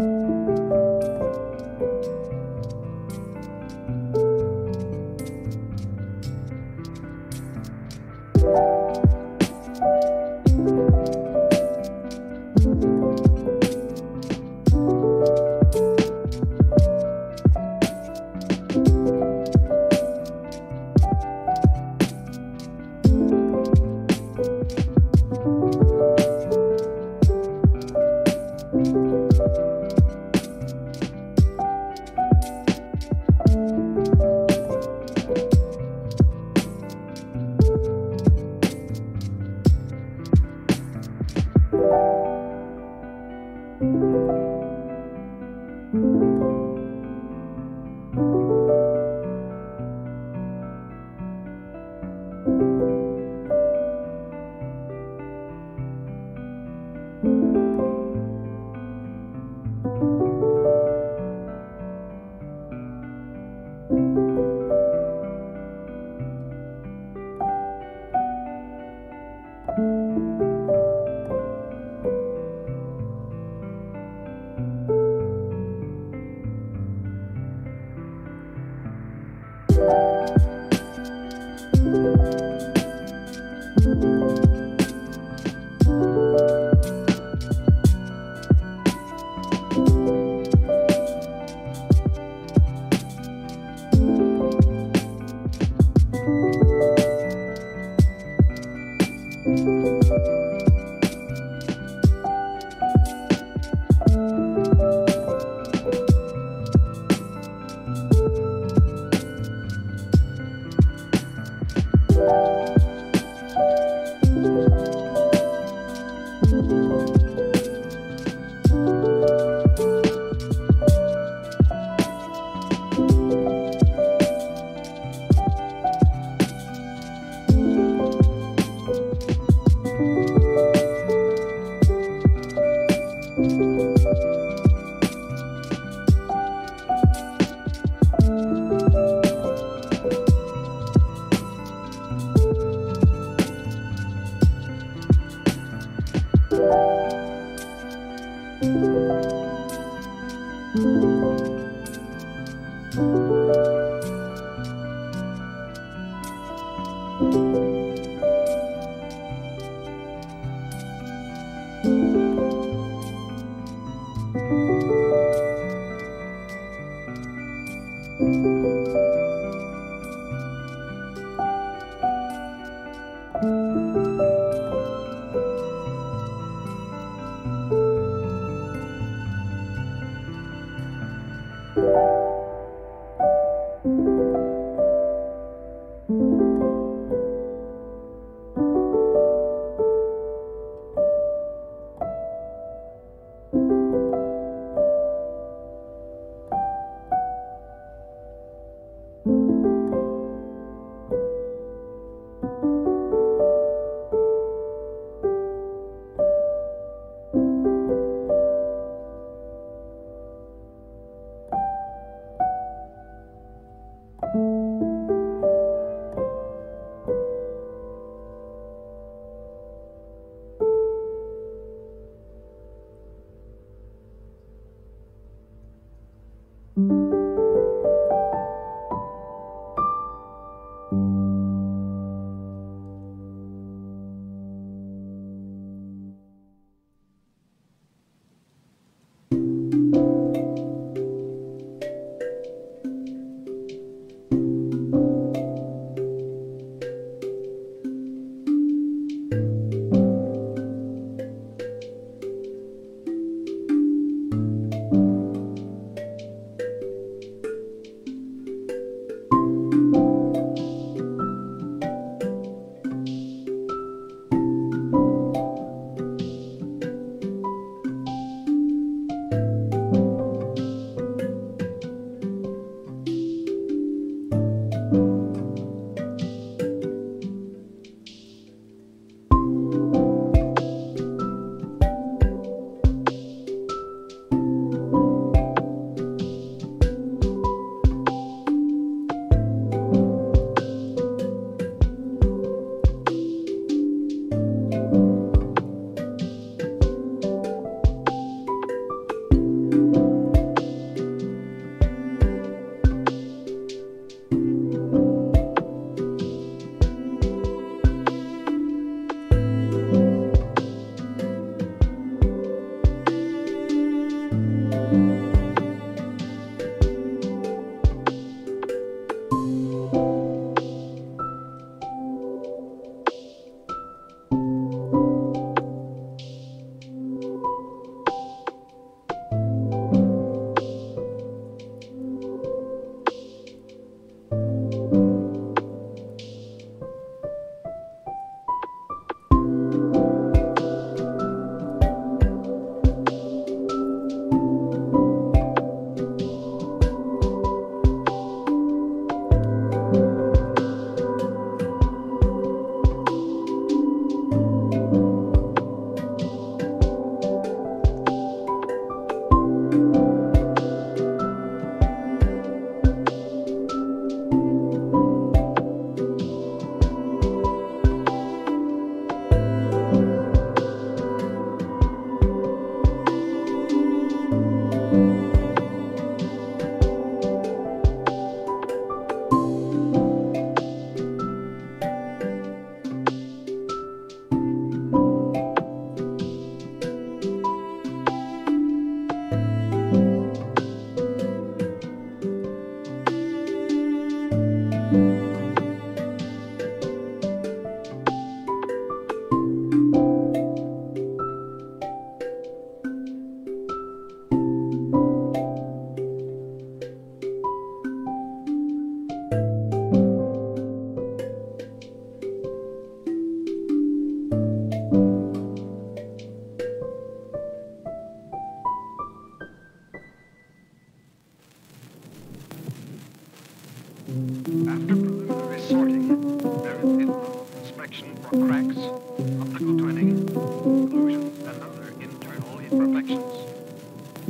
Bye.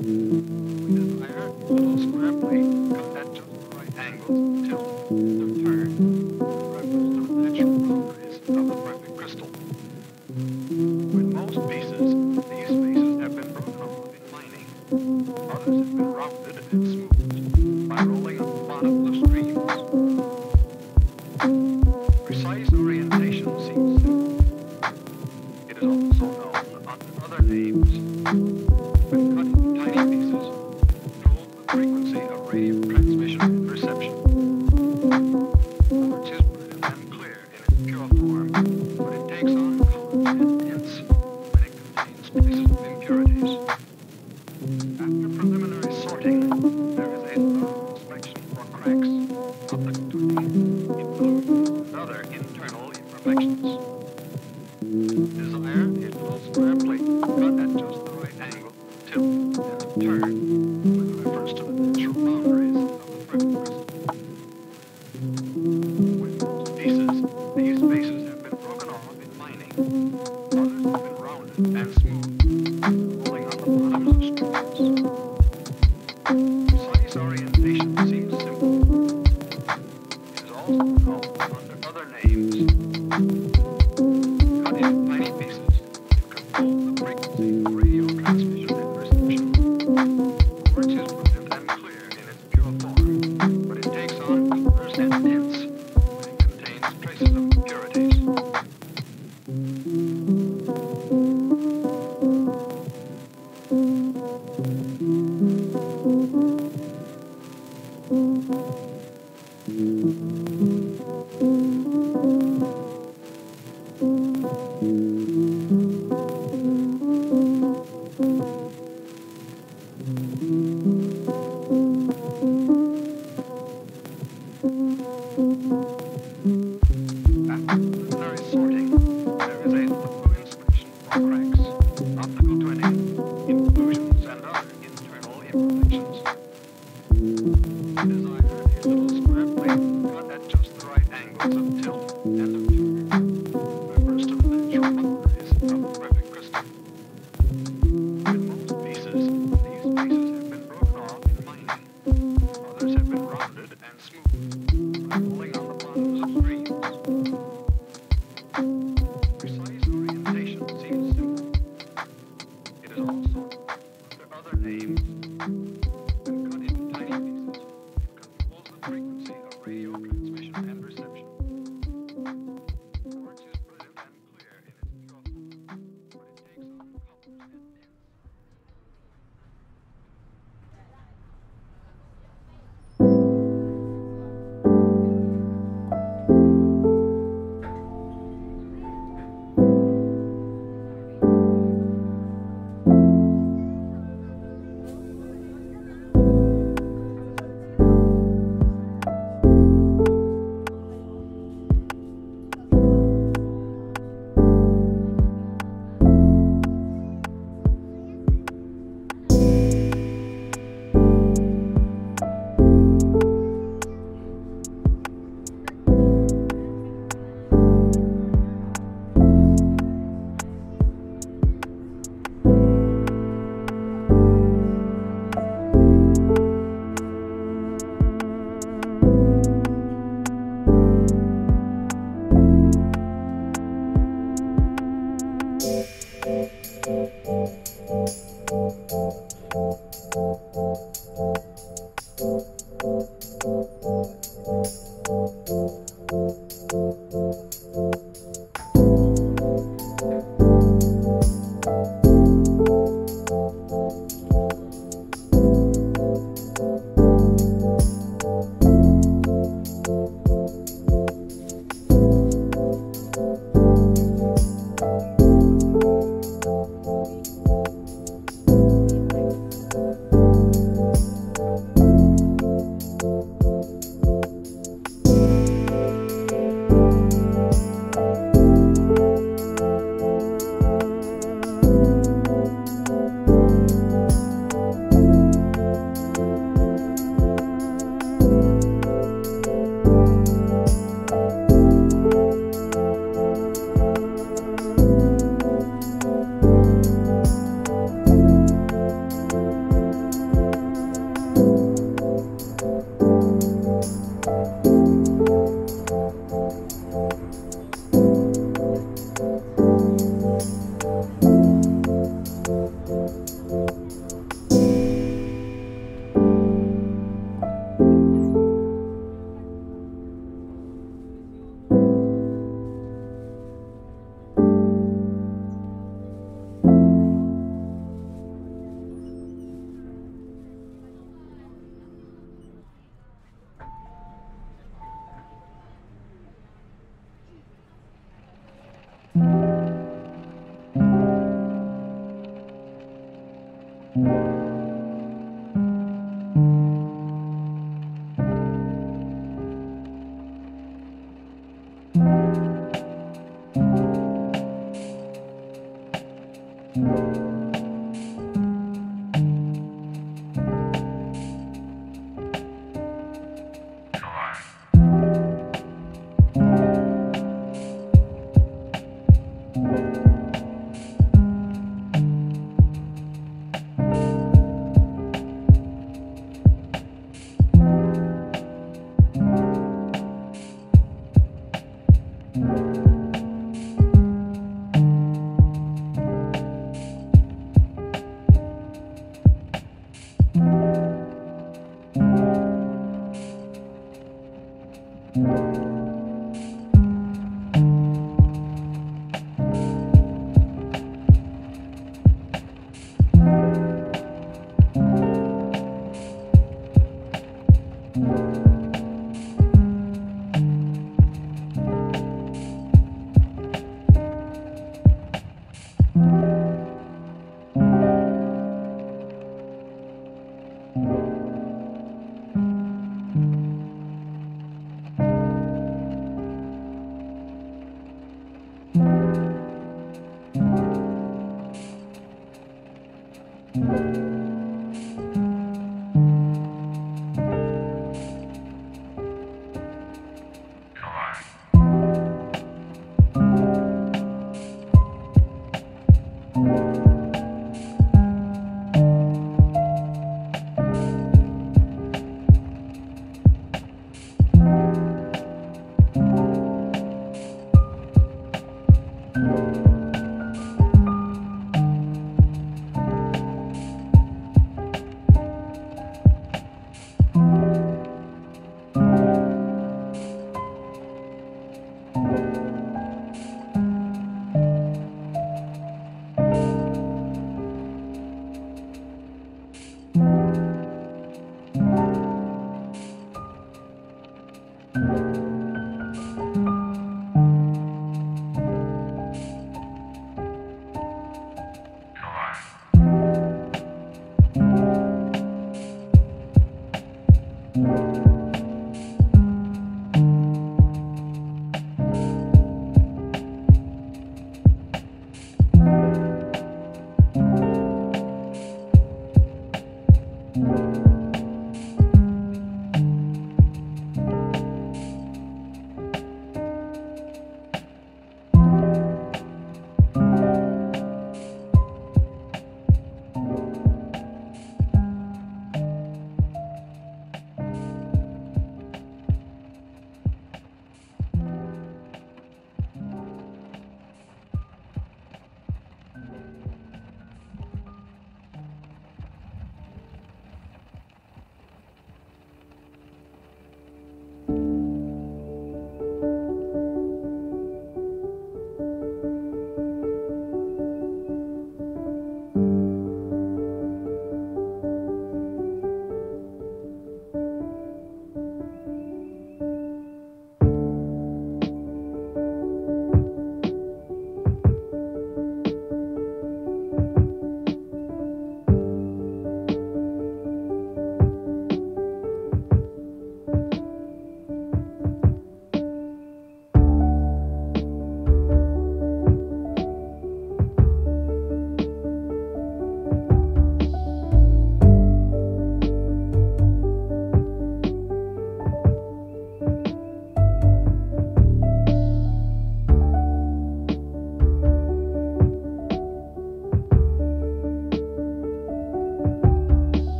Then higher, double square plate, cut that to the right angles.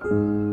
嗯。